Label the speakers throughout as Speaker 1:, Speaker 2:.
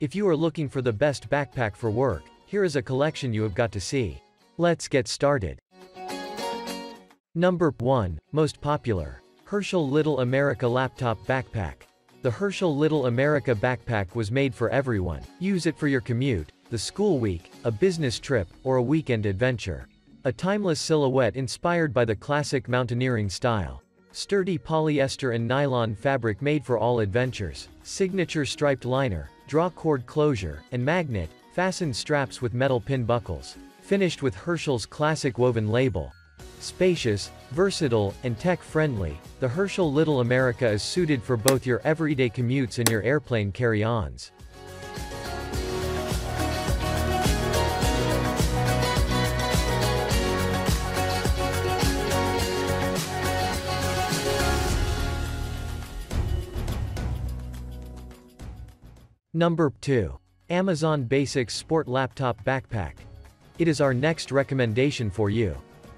Speaker 1: If you are looking for the best backpack for work, here is a collection you have got to see. Let's get started. Number 1, Most Popular. Herschel Little America Laptop Backpack. The Herschel Little America backpack was made for everyone. Use it for your commute, the school week, a business trip, or a weekend adventure. A timeless silhouette inspired by the classic mountaineering style. Sturdy polyester and nylon fabric made for all adventures. Signature striped liner, draw cord closure, and magnet, fastened straps with metal pin buckles. Finished with Herschel's classic woven label. Spacious, versatile, and tech-friendly, the Herschel Little America is suited for both your everyday commutes and your airplane carry-ons. Number 2. Amazon Basics Sport Laptop Backpack. It is our next recommendation for you.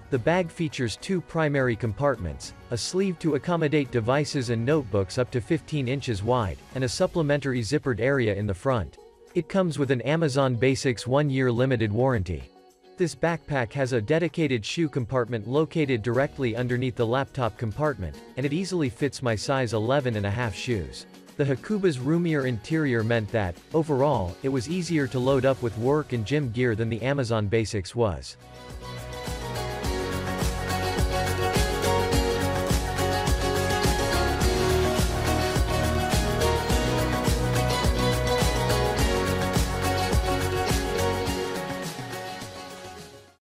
Speaker 1: The bag features two primary compartments, a sleeve to accommodate devices and notebooks up to 15 inches wide, and a supplementary zippered area in the front. It comes with an Amazon Basics 1-year limited warranty. This backpack has a dedicated shoe compartment located directly underneath the laptop compartment, and it easily fits my size 11 and a half shoes. The Hakuba's roomier interior meant that, overall, it was easier to load up with work and gym gear than the Amazon Basics was.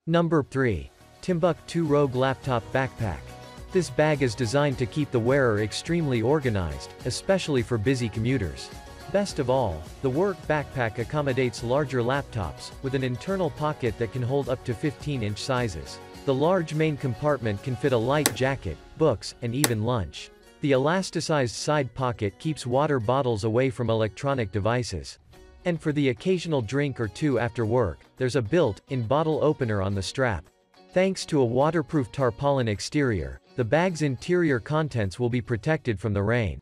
Speaker 1: Number 3. Timbuk2 Rogue Laptop Backpack. This bag is designed to keep the wearer extremely organized, especially for busy commuters. Best of all, the work backpack accommodates larger laptops, with an internal pocket that can hold up to 15-inch sizes. The large main compartment can fit a light jacket, books, and even lunch. The elasticized side pocket keeps water bottles away from electronic devices. And for the occasional drink or two after work, there's a built-in bottle opener on the strap. Thanks to a waterproof tarpaulin exterior, the bag's interior contents will be protected from the rain.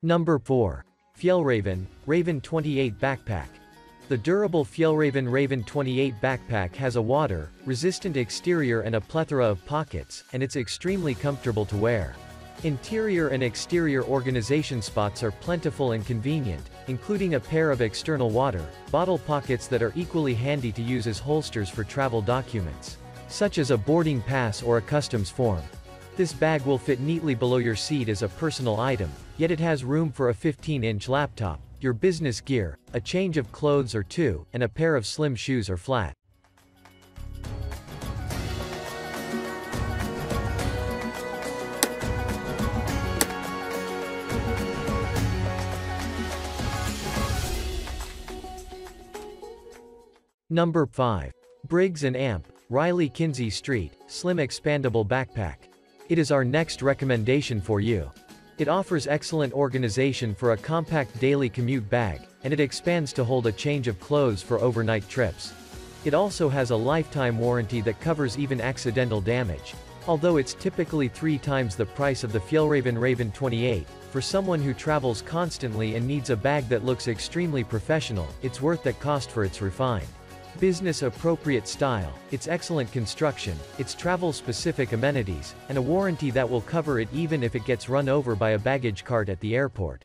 Speaker 1: Number 4. Fjallraven, Raven 28 Backpack. The durable Fjallraven Raven 28 backpack has a water-resistant exterior and a plethora of pockets, and it's extremely comfortable to wear. Interior and exterior organization spots are plentiful and convenient, including a pair of external water bottle pockets that are equally handy to use as holsters for travel documents, such as a boarding pass or a customs form. This bag will fit neatly below your seat as a personal item, yet it has room for a 15-inch laptop, your business gear, a change of clothes or two, and a pair of slim shoes or flat. Number 5. Briggs & Amp, Riley Kinzie Street, Slim Expandable Backpack. It is our next recommendation for you. It offers excellent organization for a compact daily commute bag, and it expands to hold a change of clothes for overnight trips. It also has a lifetime warranty that covers even accidental damage. Although it's typically three times the price of the Fjallraven Raven 28, for someone who travels constantly and needs a bag that looks extremely professional, it's worth that cost for its refined business-appropriate style, its excellent construction, its travel-specific amenities, and a warranty that will cover it even if it gets run over by a baggage cart at the airport.